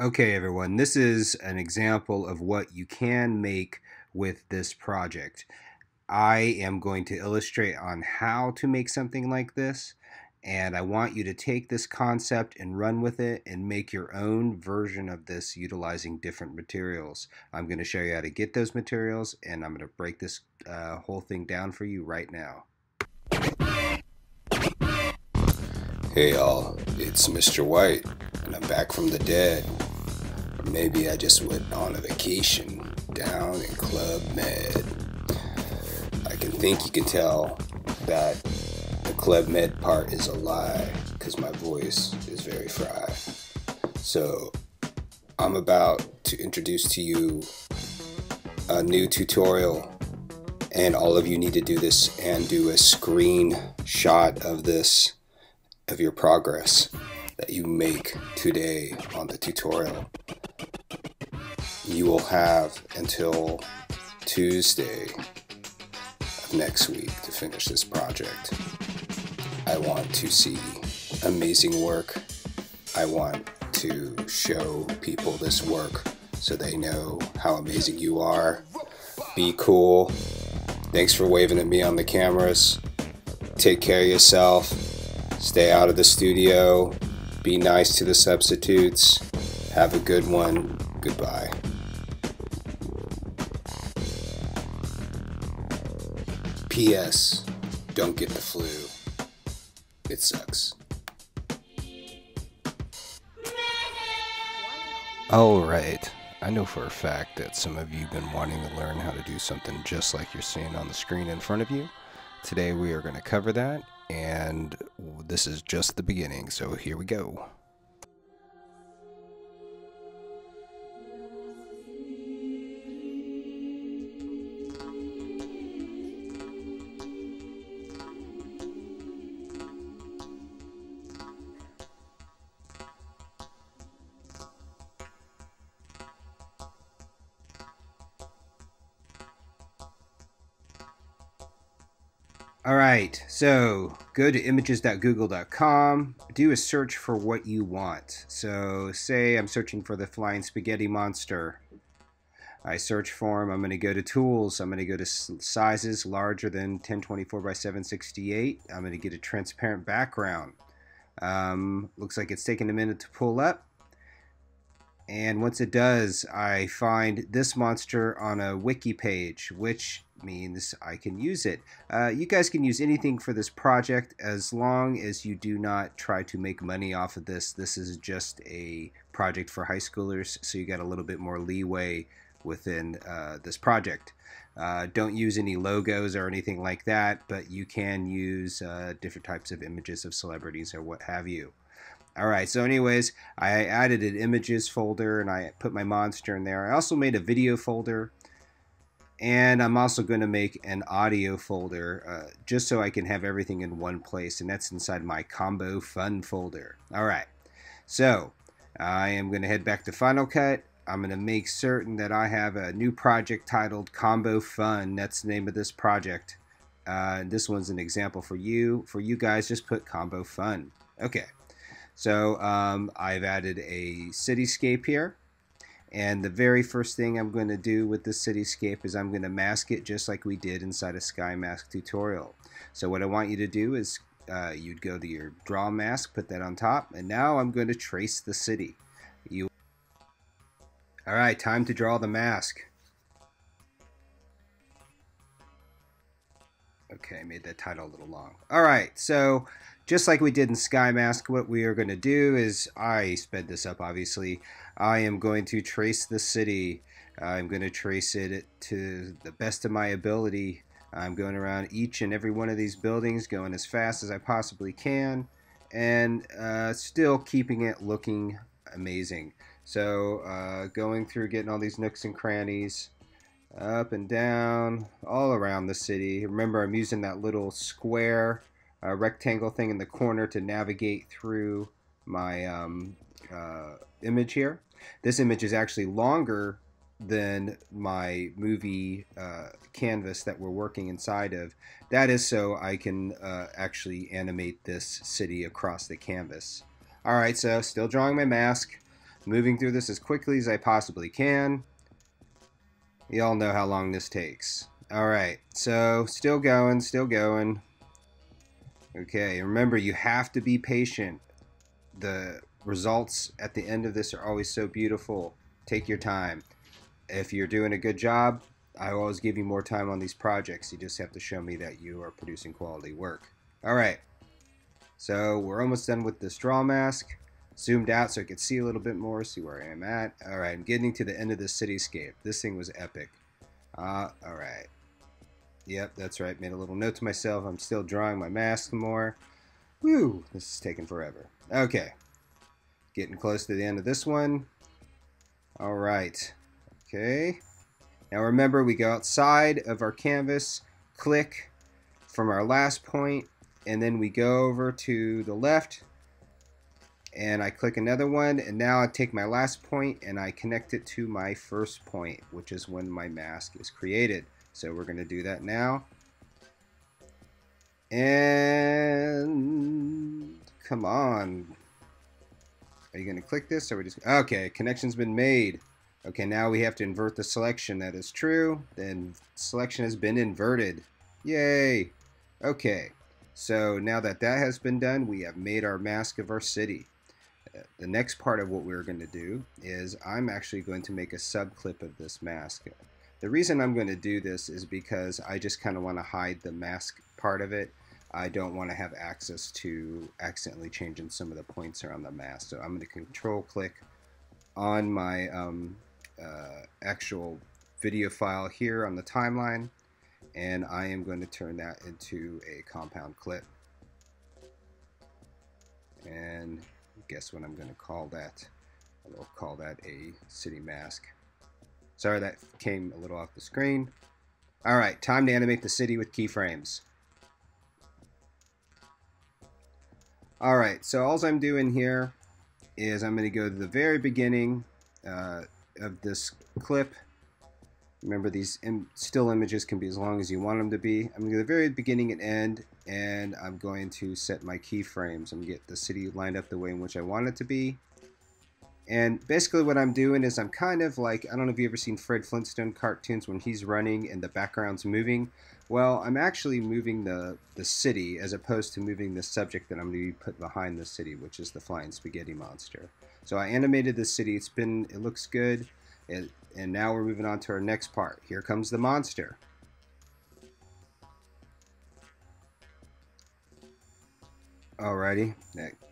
Okay, everyone, this is an example of what you can make with this project. I am going to illustrate on how to make something like this, and I want you to take this concept and run with it and make your own version of this utilizing different materials. I'm going to show you how to get those materials, and I'm going to break this uh, whole thing down for you right now. Hey y'all, it's Mr. White, and I'm back from the dead. Maybe I just went on a vacation down in Club Med. I can think you can tell that the Club Med part is a lie, because my voice is very fried. So, I'm about to introduce to you a new tutorial and all of you need to do this and do a screenshot of this of your progress that you make today on the tutorial. You will have until Tuesday of next week to finish this project. I want to see amazing work. I want to show people this work so they know how amazing you are. Be cool. Thanks for waving at me on the cameras. Take care of yourself Stay out of the studio. Be nice to the substitutes. Have a good one. Goodbye. P.S. Don't get the flu. It sucks. Alright, I know for a fact that some of you have been wanting to learn how to do something just like you're seeing on the screen in front of you. Today we are going to cover that and this is just the beginning, so here we go. All right, so go to images.google.com, do a search for what you want. So, say I'm searching for the flying spaghetti monster. I search for him. I'm going to go to tools. I'm going to go to sizes larger than 1024 by 768. I'm going to get a transparent background. Um, looks like it's taking a minute to pull up. And once it does, I find this monster on a wiki page, which means I can use it. Uh, you guys can use anything for this project as long as you do not try to make money off of this. This is just a project for high schoolers, so you got a little bit more leeway within uh, this project. Uh, don't use any logos or anything like that, but you can use uh, different types of images of celebrities or what have you. All right, so anyways, I added an images folder and I put my monster in there. I also made a video folder and I'm also going to make an audio folder uh, just so I can have everything in one place, and that's inside my combo fun folder. All right, so I am going to head back to Final Cut. I'm going to make certain that I have a new project titled Combo Fun. That's the name of this project. Uh, this one's an example for you. For you guys, just put Combo Fun. Okay, so um, I've added a cityscape here. And the very first thing I'm going to do with this cityscape is I'm going to mask it just like we did inside a sky mask tutorial. So what I want you to do is uh, you'd go to your draw mask, put that on top, and now I'm going to trace the city. You All right, time to draw the mask. Okay, I made that title a little long. All right, so just like we did in Sky Mask, what we are going to do is, I sped this up obviously, I am going to trace the city. I'm going to trace it to the best of my ability. I'm going around each and every one of these buildings, going as fast as I possibly can, and uh, still keeping it looking amazing. So uh, going through getting all these nooks and crannies, up and down, all around the city. Remember, I'm using that little square uh, rectangle thing in the corner to navigate through my um, uh, image here. This image is actually longer than my movie uh, canvas that we're working inside of. That is so I can uh, actually animate this city across the canvas. Alright, so still drawing my mask. moving through this as quickly as I possibly can. You all know how long this takes. Alright, so still going, still going. Okay, remember you have to be patient. The results at the end of this are always so beautiful. Take your time. If you're doing a good job, I always give you more time on these projects. You just have to show me that you are producing quality work. Alright, so we're almost done with the draw mask. Zoomed out so I could see a little bit more, see where I am at. Alright, I'm getting to the end of the cityscape. This thing was epic. Uh, alright. Yep, that's right. Made a little note to myself. I'm still drawing my mask more. Woo, this is taking forever. Okay. Getting close to the end of this one. All right. Okay. Now remember, we go outside of our canvas, click from our last point, and then we go over to the left, and I click another one, and now I take my last point and I connect it to my first point, which is when my mask is created. So we're going to do that now. And come on. Are you going to click this or we just Okay, connection's been made. Okay, now we have to invert the selection. That is true. Then selection has been inverted. Yay. Okay. So now that that has been done, we have made our mask of our city. Uh, the next part of what we're going to do is I'm actually going to make a sub clip of this mask. The reason I'm going to do this is because I just kind of want to hide the mask part of it. I don't want to have access to accidentally changing some of the points around the mask. So I'm going to control click on my um, uh, actual video file here on the timeline and I am going to turn that into a compound clip. And guess what I'm going to call that? I'll call that a city mask. Sorry that came a little off the screen. Alright, time to animate the city with keyframes. Alright, so all I'm doing here is I'm going to go to the very beginning uh, of this clip. Remember, these Im still images can be as long as you want them to be. I'm going to go to the very beginning and end, and I'm going to set my keyframes. I'm going to get the city lined up the way in which I want it to be. And basically what I'm doing is I'm kind of like, I don't know if you've ever seen Fred Flintstone cartoons when he's running and the background's moving. Well, I'm actually moving the, the city as opposed to moving the subject that I'm going to be put behind the city, which is the flying spaghetti monster. So I animated the city. It's been, it looks good. It, and now we're moving on to our next part. Here comes the monster. Alrighty,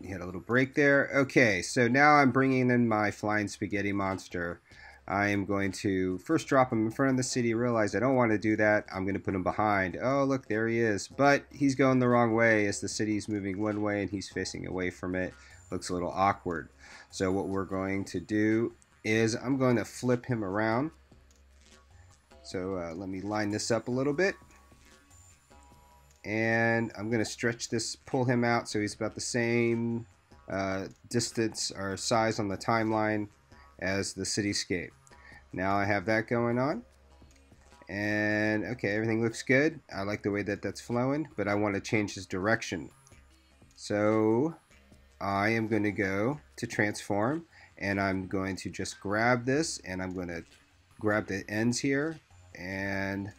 you had a little break there. Okay, so now I'm bringing in my flying spaghetti monster. I am going to first drop him in front of the city, realize I don't want to do that. I'm going to put him behind. Oh, look, there he is. But he's going the wrong way as the city's moving one way and he's facing away from it. Looks a little awkward. So what we're going to do is I'm going to flip him around. So uh, let me line this up a little bit and I'm going to stretch this, pull him out so he's about the same uh, distance or size on the timeline as the cityscape. Now I have that going on. And okay, everything looks good. I like the way that that's flowing, but I want to change his direction. So I am going to go to transform and I'm going to just grab this and I'm going to grab the ends here and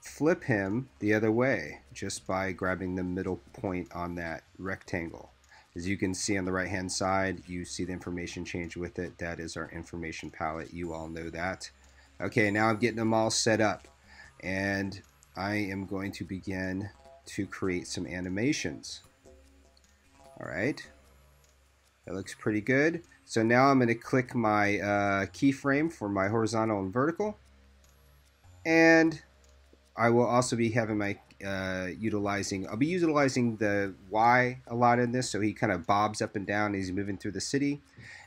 flip him the other way just by grabbing the middle point on that rectangle. As you can see on the right hand side, you see the information change with it. That is our information palette. You all know that. Okay, now I'm getting them all set up. And I am going to begin to create some animations. All right. That looks pretty good. So now I'm going to click my uh, keyframe for my horizontal and vertical. And I will also be having my uh, utilizing, I'll be utilizing the Y a lot in this, so he kind of bobs up and down as he's moving through the city.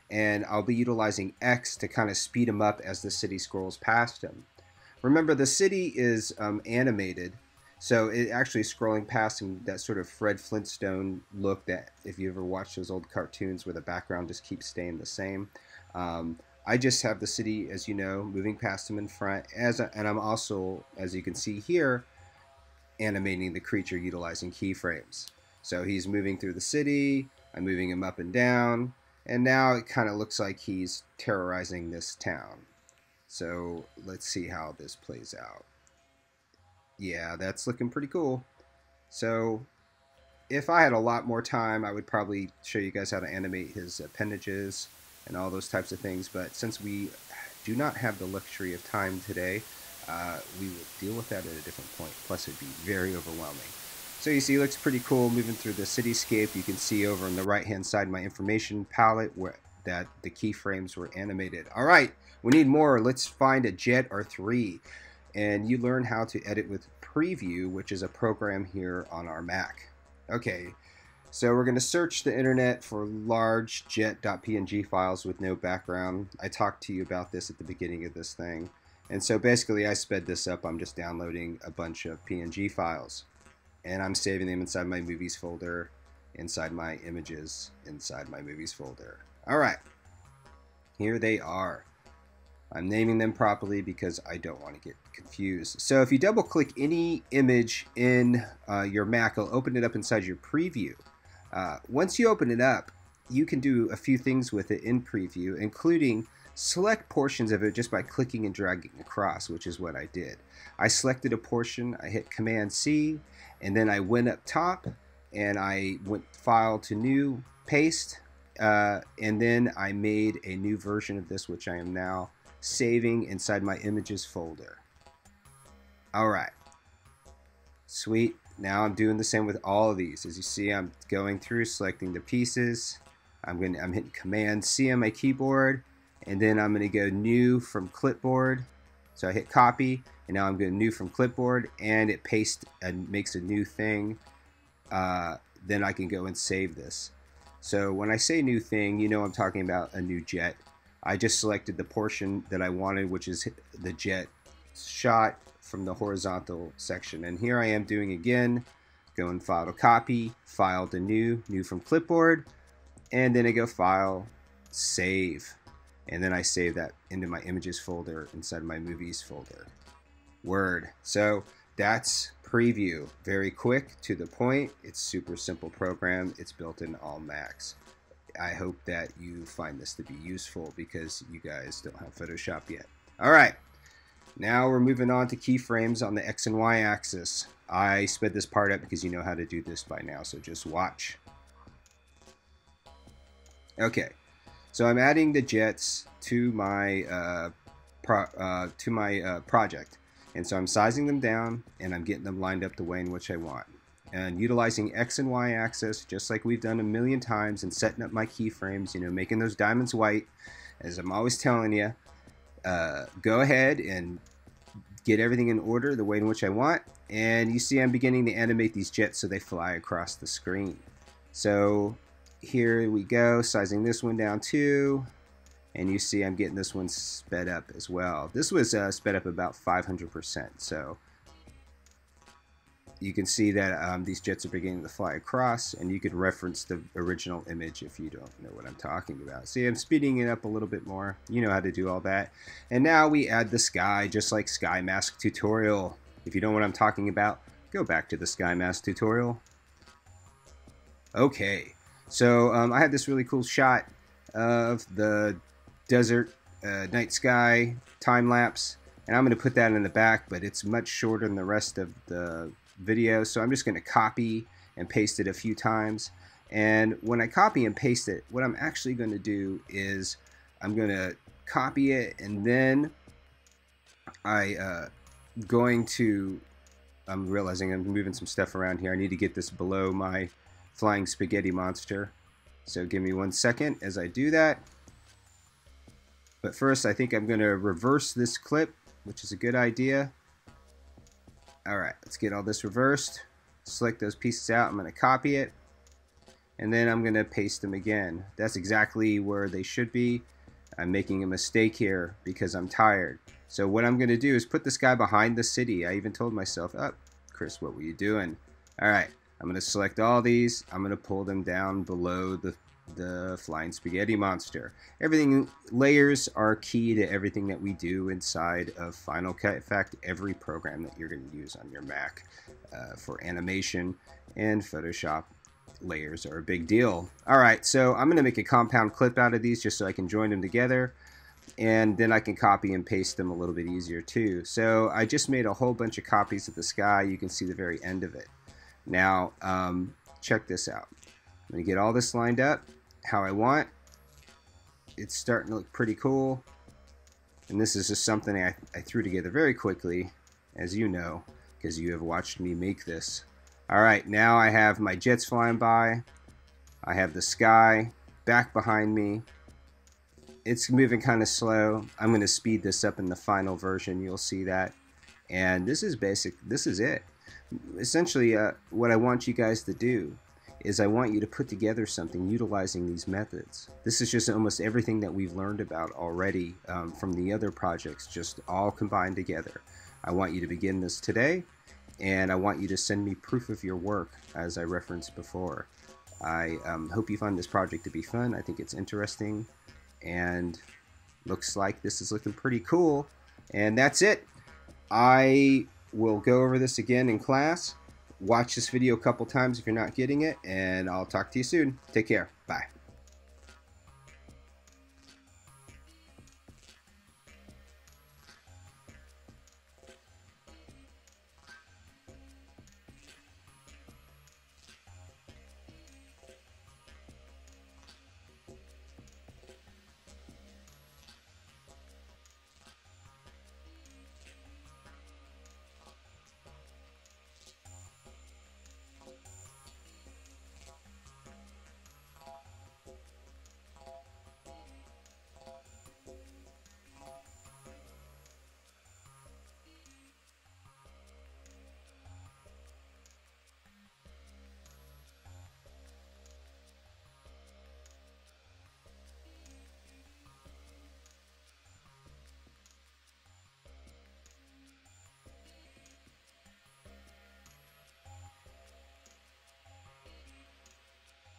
And I'll be utilizing X to kind of speed him up as the city scrolls past him. Remember, the city is um, animated, so it actually scrolling past him, that sort of Fred Flintstone look that if you ever watched those old cartoons where the background just keeps staying the same. Um, I just have the city, as you know, moving past him in front, as a, and I'm also, as you can see here, animating the creature utilizing keyframes. So he's moving through the city, I'm moving him up and down, And now it kind of looks like he's terrorizing this town. So let's see how this plays out. Yeah, that's looking pretty cool. So if I had a lot more time, I would probably show you guys how to animate his appendages and all those types of things. But since we do not have the luxury of time today, uh, we will deal with that at a different point. Plus, it'd be very overwhelming. So you see, it looks pretty cool moving through the cityscape. You can see over on the right-hand side my information palette where that the keyframes were animated. All right, we need more. Let's find a jet or three. And you learn how to edit with Preview, which is a program here on our Mac. Okay, so we're going to search the internet for large jet.png files with no background. I talked to you about this at the beginning of this thing. And so basically I sped this up. I'm just downloading a bunch of PNG files. And I'm saving them inside my movies folder, inside my images, inside my movies folder. Alright, here they are. I'm naming them properly because I don't want to get confused. So if you double click any image in uh, your Mac, it'll open it up inside your preview. Uh, once you open it up, you can do a few things with it in preview, including select portions of it just by clicking and dragging across, which is what I did. I selected a portion, I hit Command C, and then I went up top and I went File to New, Paste, uh, and then I made a new version of this, which I am now saving inside my images folder. Alright. Sweet. Now I'm doing the same with all of these. As you see, I'm going through, selecting the pieces. I'm going I'm hitting Command C on my keyboard, and then I'm going to go New from Clipboard. So I hit Copy, and now I'm going New from Clipboard, and it pastes and makes a new thing. Uh, then I can go and save this. So when I say new thing, you know I'm talking about a new jet. I just selected the portion that I wanted, which is the jet shot from the horizontal section. And here I am doing again, go and file to copy, file to new, new from clipboard, and then I go file, save. And then I save that into my images folder inside my movies folder. Word. So that's preview. Very quick, to the point. It's super simple program. It's built in all Macs. I hope that you find this to be useful because you guys don't have Photoshop yet. All right. Now we're moving on to keyframes on the X and Y axis. I sped this part up because you know how to do this by now, so just watch. Okay, so I'm adding the jets to my uh, pro, uh, to my uh, project, and so I'm sizing them down and I'm getting them lined up the way in which I want. And utilizing X and Y axis, just like we've done a million times, and setting up my keyframes, you know, making those diamonds white, as I'm always telling you, uh, go ahead and get everything in order the way in which I want. And you see I'm beginning to animate these jets so they fly across the screen. So here we go, sizing this one down too. And you see I'm getting this one sped up as well. This was uh, sped up about 500%. So you can see that um, these jets are beginning to fly across and you can reference the original image if you don't know what I'm talking about. See, I'm speeding it up a little bit more. You know how to do all that. And now we add the sky, just like Sky Mask tutorial. If you don't know what I'm talking about, go back to the Sky Mask tutorial. Okay, so um, I had this really cool shot of the desert uh, night sky time lapse and I'm going to put that in the back but it's much shorter than the rest of the video. So I'm just going to copy and paste it a few times. And when I copy and paste it, what I'm actually going to do is I'm going to copy it and then I uh, going to I'm realizing I'm moving some stuff around here. I need to get this below my flying spaghetti monster. So give me one second as I do that. But first I think I'm going to reverse this clip, which is a good idea. Alright, let's get all this reversed. Select those pieces out. I'm going to copy it. And then I'm going to paste them again. That's exactly where they should be. I'm making a mistake here because I'm tired. So what I'm going to do is put this guy behind the city. I even told myself, oh, Chris, what were you doing? Alright, I'm going to select all these. I'm going to pull them down below the the flying spaghetti monster. Everything layers are key to everything that we do inside of Final Cut. In fact, every program that you're going to use on your Mac uh, for animation and Photoshop layers are a big deal. All right, so I'm going to make a compound clip out of these just so I can join them together. And then I can copy and paste them a little bit easier too. So I just made a whole bunch of copies of the sky. You can see the very end of it. Now, um, check this out. I'm to get all this lined up how I want. It's starting to look pretty cool. And this is just something I, I threw together very quickly, as you know, because you have watched me make this. Alright, now I have my jets flying by. I have the sky back behind me. It's moving kind of slow. I'm going to speed this up in the final version. You'll see that. And this is basic. This is it. Essentially, uh, what I want you guys to do is I want you to put together something utilizing these methods. This is just almost everything that we've learned about already um, from the other projects, just all combined together. I want you to begin this today, and I want you to send me proof of your work, as I referenced before. I um, hope you find this project to be fun. I think it's interesting, and looks like this is looking pretty cool. And that's it. I will go over this again in class watch this video a couple times if you're not getting it, and I'll talk to you soon. Take care. Bye.